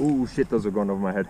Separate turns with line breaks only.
Ooh, shit, those are going over my head.